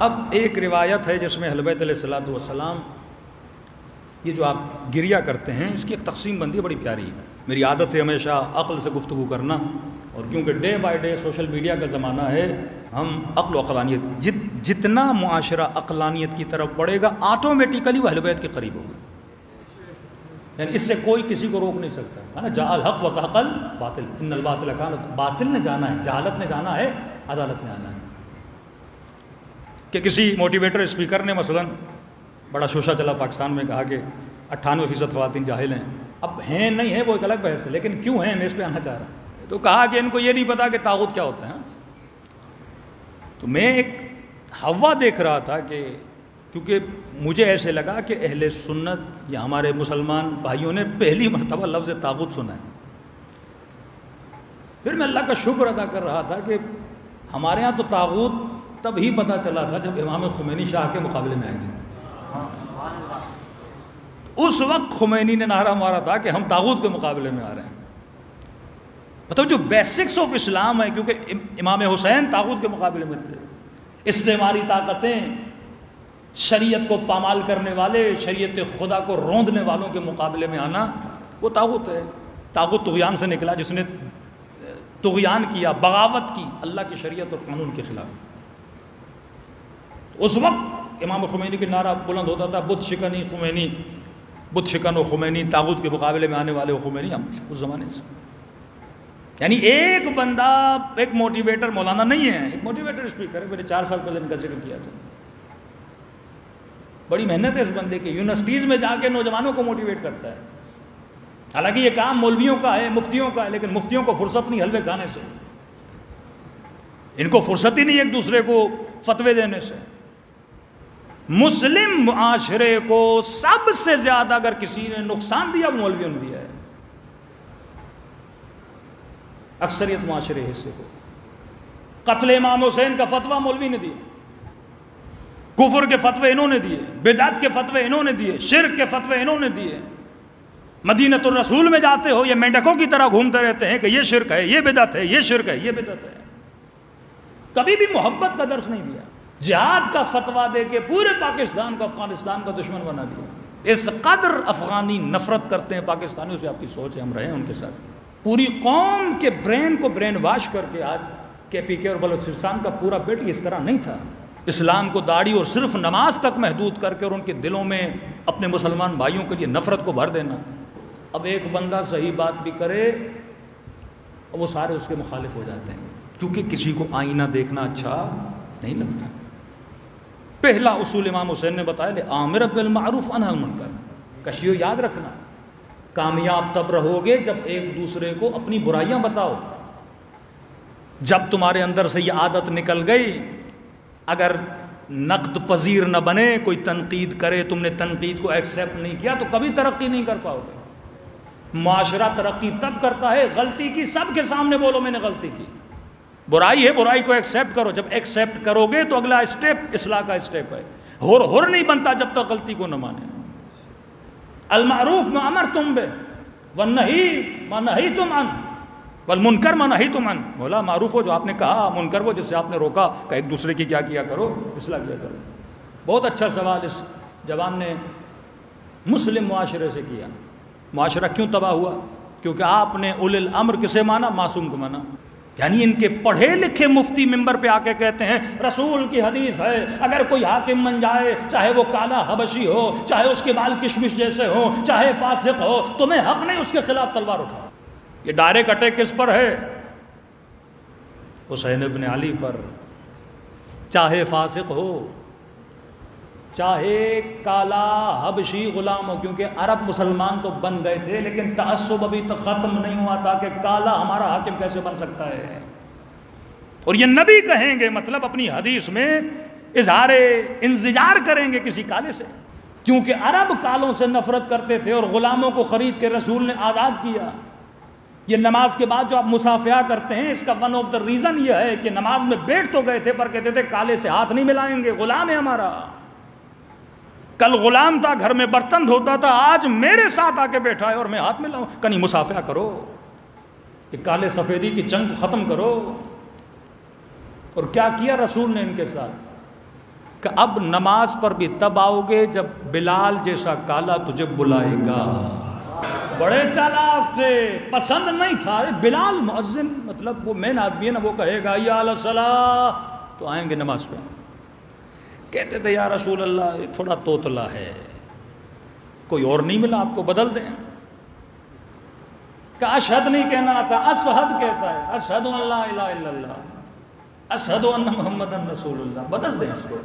اب ایک روایت ہے جس میں حلبیت علیہ السلاۃ والسلام یہ جو آپ گریا کرتے ہیں، اس کی ایک تقسیم بندی بڑی پیاری ہے۔ میری عادت ہے ہمیشہ عقل سے گفتگو کرنا، اور کیونکہ day by day social media کا زمانہ ہے، ہم عقل و عقلانیت، جت، جتنا معاشرہ عقلانیت کی طرف بڑھے گا آٹومیٹیکلی وہ بیت کے قریب ہوگا۔ یعنی اس سے کوئی کسی کو روک نہیں سکتا۔ ہے نا؟ جا الحق و قل باطل، ان الباطل باطل نے جانا ہے، جہالت نے جانا ہے، عدالت نے آنا ہے۔ کہ کسی موٹیویٹر اسپیکر نے مثلا بڑا شوشہ چلا پاکستان میں کہا کہ اٹھانوے فیصد خواتین جاہل ہیں۔ اب ہیں نہیں ہیں وہ ایک الگ بحث ہے، لیکن کیوں ہیں میں اس پہ آنا چاہ رہا ہوں؟ تو کہا کہ ان کو یہ نہیں پتا کہ تاغت کیا ہوتا ہے ہاں؟ تو میں ایک ہوا دیکھ رہا تھا کہ کیونکہ مجھے ایسے لگا کہ اہل سنت یا ہمارے مسلمان بھائیوں نے پہلی مرتبہ لفظ تاغت سنا ہے۔ پھر میں اللہ کا شکر ادا کر رہا تھا کہ ہمارے ہاں تو تاغت تب ہی پتہ چلا تھا جب امام خمینی شاہ کے مقابلے میں آئے تھے۔ اس وقت خمینی نے نعرہ مارا تھا کہ ہم تاغت کے مقابلے میں آ رہے ہیں۔ مطلب جو بیسکس آف اسلام ہے کیونکہ امام حسین تاغت کے مقابلے میں تھے۔ استعماری طاقتیں، شریعت کو پامال کرنے والے، شریعت خدا کو روندنے والوں کے مقابلے میں آنا، وہ تاغت ہے۔ تاغت تغیان سے نکلا جس نے تغیان کیا، بغاوت کی اللہ کی شریعت اور قانون کے خلاف۔ اس وقت امام خمینی کے نعرہ بلند ہوتا تھا، بدھ شکنی خمینی، بدھ شکن و خمینی تاغت کے مقابلے میں آنے والے خمینی ہم اس زمانے سے۔ یعنی ایک بندہ، ایک موٹیویٹر مولانا نہیں ہے، ایک موٹیویٹر اسپیکر ہے، میں نے چار سال پہلے ان کا ذکر کیا تھا۔ بڑی محنت ہے اس بندے کی، یونیورسٹیز میں جا کے نوجوانوں کو موٹیویٹ کرتا ہے۔ حالانکہ یہ کام مولویوں کا ہے، مفتیوں کا ہے، لیکن مفتیوں کو فرصت نہیں حلوے کھانے سے۔ ان کو فرصت ہی نہیں ایک دوسرے کو فتوے دینے سے۔ مسلم معاشرے کو سب سے زیادہ اگر کسی نے نقصان دیا مولویوں نے دیا ہے۔ اکثریت معاشرے حصے کو۔ قتل امام حسین کا فتویٰ مولوی نے دیا۔ کفر کے فتوے انہوں نے دیے۔ بدعت کے فتوے انہوں نے دیے۔ شرک کے فتوے انہوں نے دیے۔ مدینت الرسول میں جاتے ہو یہ مینڈکوں کی طرح گھومتے رہتے ہیں کہ یہ شرک ہے، یہ بدعت ہے، یہ شرک ہے، یہ بدعت ہے۔ کبھی بھی محبت کا درس نہیں دیا۔ جہاد کا فتویٰ دے کے پورے پاکستان کو، افغانستان کا دشمن بنا دیا۔ اس قدر افغانی نفرت کرتے ہیں پاکستانیوں سے، آپ کی سوچ ہے، ہم رہے ہیں ان کے ساتھ۔ پوری قوم کے برین کو برین واش کر کے آج کے پی کے اور بلوچستان کا پورا بیٹ اس طرح نہیں تھا۔ اسلام کو داڑھی اور صرف نماز تک محدود کر کے اور ان کے دلوں میں اپنے مسلمان بھائیوں کے لیے نفرت کو بھر دینا۔ اب ایک بندہ صحیح بات بھی کرے، وہ سارے اس کے مخالف ہو جاتے ہیں۔ کیونکہ کسی کو آئینہ دیکھنا اچھا نہیں لگتا۔ پہلا اصول امام حسین نے بتایا، لے عامر بالمعروف انہ المنکر۔ کشیو یاد رکھنا، کامیاب تب رہو گے جب ایک دوسرے کو اپنی برائیاں بتاؤ۔ جب تمہارے اندر سے یہ عادت نکل گئی، اگر نقد پذیر نہ بنے، کوئی تنقید کرے، تم نے تنقید کو ایکسیپٹ نہیں کیا، تو کبھی ترقی نہیں کر پاؤ گے۔ معاشرہ ترقی تب کرتا ہے، غلطی کی سب کے سامنے بولو، میں نے غلطی کی۔ برائی ہے، برائی کو ایکسیپٹ کرو۔ جب ایکسیپٹ کرو گے تو اگلا اسٹیپ اصلاح کا اسٹیپ ہے۔ ہور ہور نہیں بنتا جب تک غلطی کو نہ مانے۔ المعروف میں امر تم بے ون نہیں تم ان بل منکر میں نہیں تم ان بولا معروف ہو جو آپ نے کہا، منکر وہ جس سے آپ نے روکا کہ ایک دوسرے کی کیا کیا کرو، اصلاح کیا کرو۔ بہت اچھا سوال اس جوان نے مسلم معاشرے سے کیا۔ معاشرہ کیوں تباہ ہوا؟ کیونکہ آپ نے اول الامر کسے مانا؟ معصوم کو مانا۔ یعنی ان کے پڑھے لکھے مفتی ممبر پہ آ کے کہتے ہیں، رسول کی حدیث ہے، اگر کوئی حاکم بن جائے، چاہے وہ کالا حبشی ہو، چاہے اس کے بال کشمش جیسے ہو چاہے فاسق ہو، تمہیں حق نہیں اس کے خلاف تلوار اٹھا یہ ڈائریکٹ اٹیک کس پر ہے؟ حسین ابن علی پر۔ چاہے فاسق ہو چاہے کالا حبشی غلام ہو، کیونکہ عرب مسلمان تو بن گئے تھے، لیکن تعصب ابھی تک ختم نہیں ہوا تھا کہ کالا ہمارا حاکم کیسے بن سکتا ہے۔ اور یہ نبی کہیں گے مطلب اپنی حدیث میں اظہار انزجار کریں گے کسی کالے سے، کیونکہ عرب کالوں سے نفرت کرتے تھے اور غلاموں کو خرید کے رسول نے آزاد کیا۔ یہ نماز کے بعد جو آپ مسافیہ کرتے ہیں، اس کا ون آف دا ریزن یہ ہے کہ نماز میں بیٹھ تو گئے تھے، پر کہتے تھے کالے سے ہاتھ نہیں ملائیں گے، غلام ہے ہمارا۔ کل غلام تھا، گھر میں برتن دھوتا تھا، آج میرے ساتھ آ کے بیٹھا ہے اور میں ہاتھ میں لاؤں کنی مسافیہ کرو، کہ کالے سفیدی کی جنگ ختم کرو۔ اور کیا کیا رسول نے ان کے ساتھ؟ کہ اب نماز پر بھی تب آؤ گے جب بلال جیسا کالا تجھے بلائے گا۔ بڑے چالاک تھے، پسند نہیں تھا۔ بلال، مؤذن مطلب وہ مین آدمی ہے نا، وہ کہے گا، یا صلاح تو آئیں گے نماز پہ کہتے تھے، یا رسول اللہ، تھوڑا توتلا ہے۔ کوئی اور نہیں ملا؟ آپ کو بدل دیں۔ کہ اشہد نہیں کہنا آتا اسحد کہتا ہے۔ اشہد اللہ الہ الا اللہ۔ اشہد ان محمد رسول اللہ۔ بدل دیں اس کو۔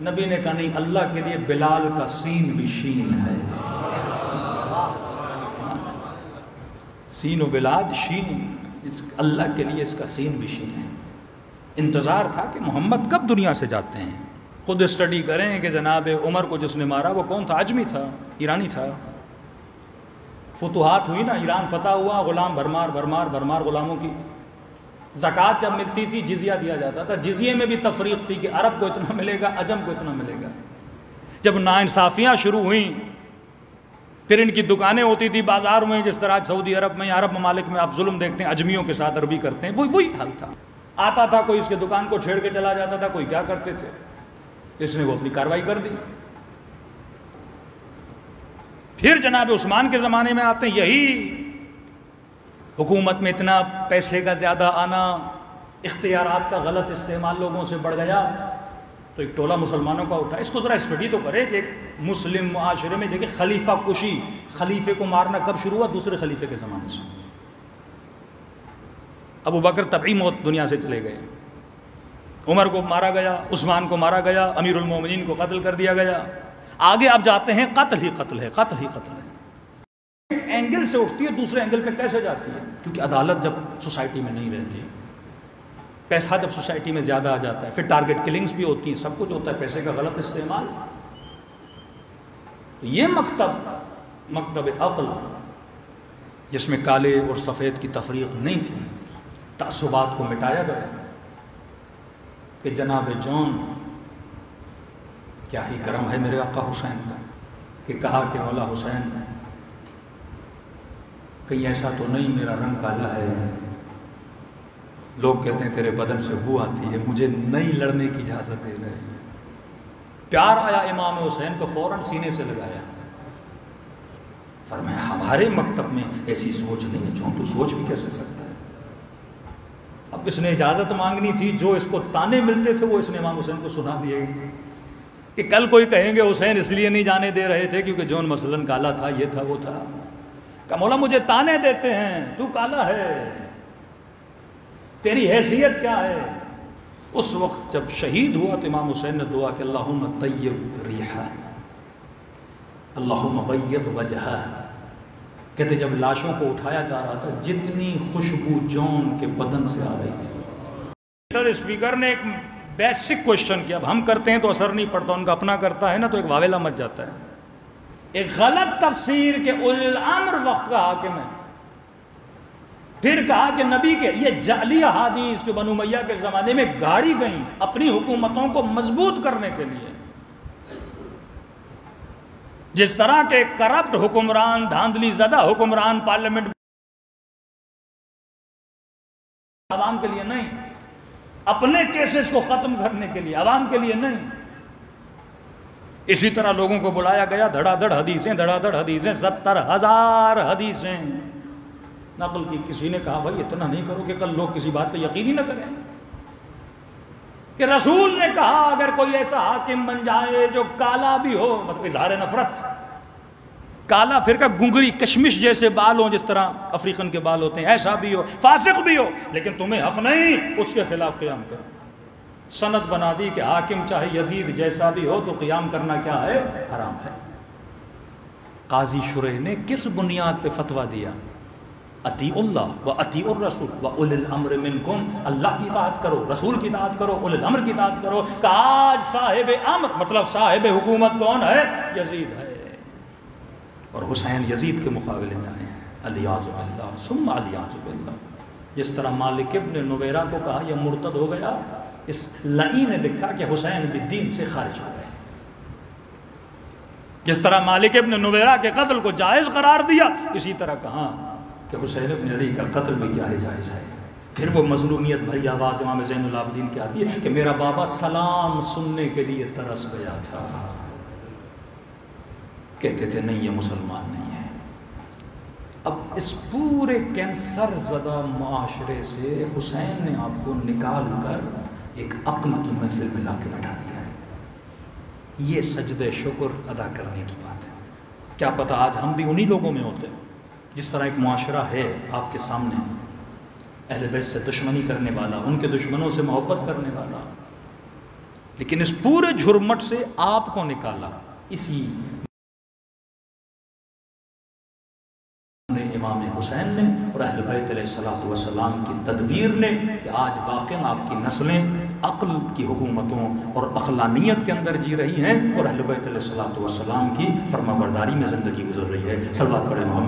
نبی نے کہا، نہیں، اللہ کے لیے بلال کا سین بھی شین ہے۔ سین و بلاد شین۔ اس، اللہ کے لیے اس کا سین بھی شین ہے۔ انتظار تھا کہ محمد کب دنیا سے جاتے ہیں۔ خود اسٹڈی کریں کہ جناب عمر کو جس نے مارا وہ کون تھا؟ اجمی تھا، ایرانی تھا۔ فتوحات ہوئی نا، ایران فتح ہوا، غلام بھرمار بھرمار بھرمار غلاموں کی زکوٰۃ جب ملتی تھی، جزیہ دیا جاتا تھا۔ جزیے میں بھی تفریق تھی کہ عرب کو اتنا ملے گا، عجم کو اتنا ملے گا۔ جب ناانصافیاں شروع ہوئیں، پھر ان کی دکانیں ہوتی تھی بازار میں، جس طرح سعودی عرب میں عرب ممالک میں آپ ظلم دیکھتے ہیں، اجمیوں کے ساتھ عربی کرتے ہیں، وہی وہی حال تھا۔ آتا تھا کوئی اس کے دکان کو چھیڑ کے چلا جاتا تھا، کوئی کیا کرتے تھے؟ اس نے وہ اپنی کاروائی کر دی۔ پھر جناب عثمان کے زمانے میں آتے ہیں، یہی حکومت میں اتنا پیسے کا زیادہ آنا، اختیارات کا غلط استعمال لوگوں سے بڑھ گیا، تو ایک ٹولہ مسلمانوں کا اٹھا۔ اس کو ذرا اسٹڈی تو کرے کہ ایک مسلم معاشرے میں دیکھیں، خلیفہ کشی، خلیفے کو مارنا کب شروع ہوا؟ دوسرے خلیفے کے زمانے سے۔ ابو بکر تبعی موت دنیا سے چلے گئے۔ عمر کو مارا گیا، عثمان کو مارا گیا، امیر المومنین کو قتل کر دیا گیا۔ آگے اب جاتے ہیں، قتل ہی قتل ہے، قتل ہی قتل ہے۔ ایک اینگل سے اٹھتی ہے، دوسرے اینگل پہ کیسے جاتی ہے؟ کیونکہ عدالت جب سوسائٹی میں نہیں رہتی، پیسہ جب سوسائٹی میں زیادہ آ جاتا ہے، پھر ٹارگٹ کلنگز بھی ہوتی ہیں، سب کچھ ہوتا ہے، پیسے کا غلط استعمال۔ یہ مکتب مکتب عقل، جس میں کالے اور سفید کی تفریق نہیں تھی، تعصبات کو مٹایا گیا۔ کہ جناب جون کیا ہی کرم ہے میرے آقا حسین کا کہ کہا کہ مولا حسین، کہیں ایسا تو نہیں میرا رنگ کالا ہے۔ لوگ کہتے ہیں تیرے بدن سے بو آتی ہے، مجھے نہیں لڑنے کی اجازت دے رہے پیار آیا امام حسین کو فوراً سینے سے لگایا۔ فرمایا، ہمارے مکتب میں ایسی سوچ نہیں ہے جو تو سوچ بھی کیسے سکتا ہے؟ اس نے اجازت مانگنی تھی، جو اس کو تانے ملتے تھے، وہ اس نے امام حسین کو سنا دیے کہ کل کوئی کہیں گے، حسین اس لیے نہیں جانے دے رہے تھے کیونکہ جون مثلاً کالا تھا، یہ تھا، وہ تھا۔ کہ مولا مجھے تانے دیتے ہیں، تو کالا ہے۔ تیری حیثیت کیا ہے؟ اس وقت جب شہید ہوا تو امام حسین نے دعا کہ اللہم طیب ریحہ اللہم بیض وجہ کہتے جب لاشوں کو اٹھایا جا رہا تھا، جتنی خوشبو جون کے بدن سے آ رہی تھی۔ اسپیکر نے ایک بیسک کوشچن کیا۔ اب ہم کرتے ہیں تو اثر نہیں پڑتا، ان کا اپنا کرتا ہے نا تو ایک واویلا مچ جاتا ہے۔ ایک غلط تفسیر کے الامر وقت کا حاکم ہے۔ پھر کہا کہ نبی کے یہ جعلی حادیث جو بنو میہ کے زمانے میں گاڑی گئیں اپنی حکومتوں کو مضبوط کرنے کے لیے۔ جس طرح کے کرپٹ حکمران، دھاندلی زدہ حکمران پارلیمنٹ عوام کے لیے نہیں، اپنے کیسز کو ختم کرنے کے لیے، عوام کے لیے نہیں۔ اسی طرح لوگوں کو بلایا گیا دھڑا دھڑ حدیثیں دھڑا دھڑ حدیثیں، ستر ہزار حدیثیں۔ نقل کی کسی نے کہا، بھائی اتنا نہیں کرو کہ کل لوگ کسی بات پہ یقین ہی نہ کریں۔ کہ رسول نے کہا اگر کوئی ایسا حاکم بن جائے جو کالا بھی ہو مطلب اظہار نفرت، کالا پھر کا گنگری کشمش جیسے بال ہوں، جس طرح افریقن کے بال ہوتے ہیں، ایسا بھی ہو، فاسق بھی ہو، لیکن تمہیں حق نہیں، اس کے خلاف قیام کرو۔ سند بنا دی کہ حاکم چاہے یزید جیسا بھی ہو تو قیام کرنا کیا ہے؟ حرام ہے۔ قاضی شرح نے کس بنیاد پہ فتویٰ دیا؟ اتی اللہ و اتی الرسول و اول الامر منکم، اللہ کی اطاعت کرو، رسول کی اطاعت کرو اول الامر کی اطاعت کرو، کہ آج صاحب امر مطلب صاحب حکومت کون ہے؟ یزید ہے۔ اور حسین یزید کے مقابلے میں آئے ہیں۔ علیاذ اللہ ثم علیاذ باللہ۔ جس طرح مالک ابن نویرہ کو کہا، یہ مرتد ہو گیا، اس لئی نے لکھا کہ حسین بھی دین سے خارج ہو گئے۔ جس طرح مالک ابن نویرہ کے قتل کو جائز قرار دیا، اسی طرح کہاں کہ حسین ابن علی کا قتل بھی کیا ہے جائز ہے؟ پھر وہ مظلومیت بھری آواز امام زین العابدین کی آتی ہے کہ میرا بابا سلام سننے کے لیے ترس گیا تھا۔ کہتے تھے، نہیں، یہ مسلمان نہیں ہے۔ اب اس پورے کینسر زدہ معاشرے سے حسین نے آپ کو نکال کر ایک عقل کی محفل میں لا کے بیٹھا دیا ہے۔ یہ سجد شکر ادا کرنے کی بات ہے۔ کیا پتہ آج ہم بھی انہی لوگوں میں ہوتے۔ ہیں جس طرح ایک معاشرہ ہے آپ کے سامنے، اہل بیت سے دشمنی کرنے والا، ان کے دشمنوں سے محبت کرنے والا۔ لیکن اس پورے جھرمٹ سے آپ کو نکالا۔ اسی امام حسین نے اور اہل بیت علیہ السلام کی تدبیر نے کہ آج واقع آپ کی نسلیں عقل کی حکومتوں اور اخلانیت کے اندر جی رہی ہیں اور اہل بیت علیہ السلام کی فرما برداری میں زندگی گزر رہی ہے۔ سلوات پڑھے محمد۔